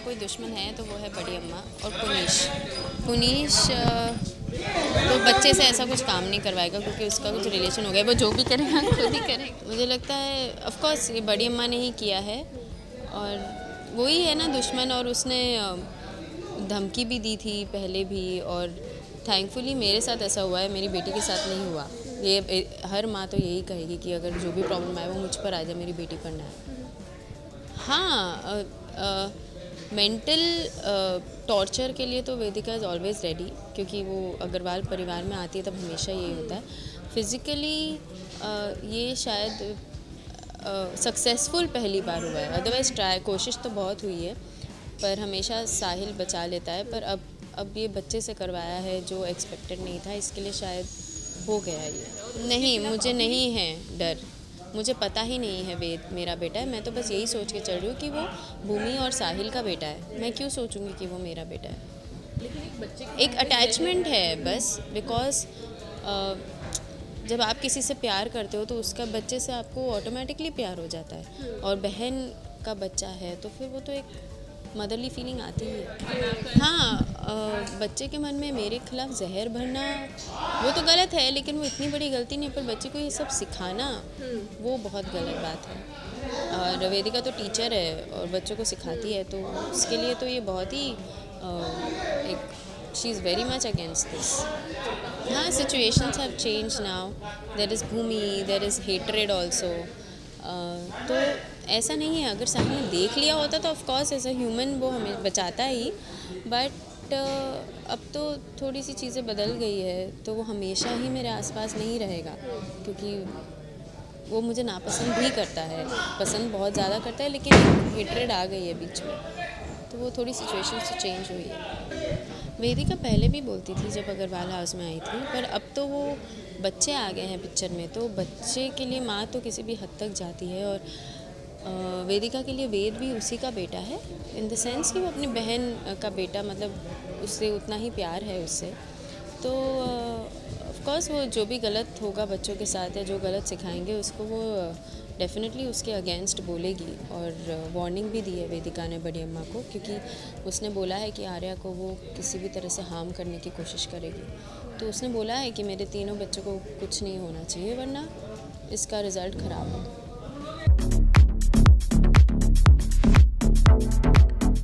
कोई दुश्मन है तो वो है बड़ी अम्मा और पुनीश। पुनीश तो बच्चे से ऐसा कुछ काम नहीं करवाएगा क्योंकि उसका कुछ रिलेशन हो गया। वो जो भी करेगा, खुद ही करेगा। मुझे लगता है ऑफ़ कोर्स ये बड़ी अम्मा ने ही किया है। और वही है ना, दुश्मन और उसने धमकी भी दी थी पहले भी और थैंकफुली मेरे साथ ऐसा हुआ है, मेरी बेटी के साथ नहीं हुआ। ये हर माँ तो यही कहेगी कि अगर जो भी प्रॉब्लम आए, वो मुझ पर आ जाए मेरी बेटी पर ना हाँ मेंटल टॉर्चर के लिए तो वेदिका इज़ ऑलवेज रेडी क्योंकि वो अग्रवाल परिवार में आती है, तब हमेशा यही होता है। फिज़िकली ये शायद सक्सेसफुल पहली बार हुआ है। अदरवाइज़ ट्राई कोशिश तो बहुत हुई है, पर हमेशा साहिल बचा लेता है। पर अब अब ये बच्चे से करवाया है, जो एक्सपेक्टेड नहीं था, इसके लिए शायद हो गया ये। नहीं, मुझे नहीं है डर। मुझे पता ही नहीं है वेद, मेरा बेटा है। मैं तो बस यही सोच के चल रही हूँ कि वो भूमि और साहिल का बेटा है। मैं क्यों सोचूँगी कि वो मेरा बेटा है? एक अटैचमेंट है बस बिकॉज़ जब आप किसी से प्यार करते हो तो उसका बच्चे से आपको ऑटोमेटिकली प्यार हो जाता है। और बहन का बच्चा है तो फिर वो तो एक मदरली फीलिंग आती ही है। हाँ बच्चे के मन में मेरे खिलाफ जहर भरना, वो तो गलत है, लेकिन वो इतनी बड़ी गलती नहीं पर बच्चे को ये सब सिखाना, वो बहुत गलत बात है। और वेदिका तो टीचर है, और बच्चों को सिखाती है तो उसके लिए तो ये बहुत ही एक she is very much against this हाँ situations have change now there is Bhumi there is hatred also तो ऐसा नहीं है, अगर सामने देख लिया होता तो ऑफकोर्स एज अ ह्यूमन वो हमें बचाता ही बट अब तो थोड़ी सी चीज़ें बदल गई है तो वो हमेशा ही मेरे आसपास नहीं रहेगा, क्योंकि वो मुझे नापसंद भी करता है, पसंद बहुत ज़्यादा करता है, लेकिन हेटरेड आ गई है बीच में तो वो थोड़ी सिचुएशन से चेंज हुई है। वेदिका पहले भी बोलती थी जब अग्रवाल हाउस में आई थी, पर अब तो वो बच्चे आ गए हैं पिक्चर में तो बच्चे के लिए माँ तो किसी भी हद तक जाती है, और वेदिका के लिए वेद भी उसी का बेटा है। इन द सेंस कि वो अपनी बहन का बेटा मतलब उससे उतना ही प्यार है उससे। तो ऑफकोर्स वो जो भी गलत होगा बच्चों के साथ या जो गलत सिखाएँगे, उसको वो डेफिनेटली उसके अगेंस्ट बोलेगी। और वार्निंग भी दी है वेदिका ने बड़ी अम्मा को, क्योंकि उसने बोला है कि आर्या को वो किसी भी तरह से हार्म करने की कोशिश करेगी। तो उसने बोला है कि मेरे तीनों बच्चों को कुछ नहीं होना चाहिए, वरना इसका रिज़ल्ट ख़राब हो